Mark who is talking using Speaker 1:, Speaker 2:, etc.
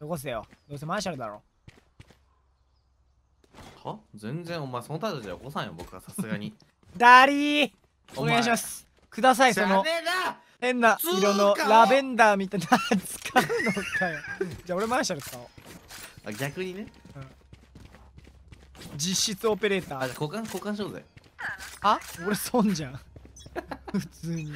Speaker 1: よこせよ。どうせマーシャルだろ。
Speaker 2: は？全然お前その態度じゃ起こさんよ。僕はさすがに。
Speaker 1: ダリーお願いします。くださいその変な色のラベンダーみたいな使うのかよ。じゃあ俺マーシャル使おう。
Speaker 2: あ逆にね。
Speaker 1: 実質オペレーター。
Speaker 2: あじあ交換交換しようぜ。
Speaker 1: あ俺損じゃん。普通に。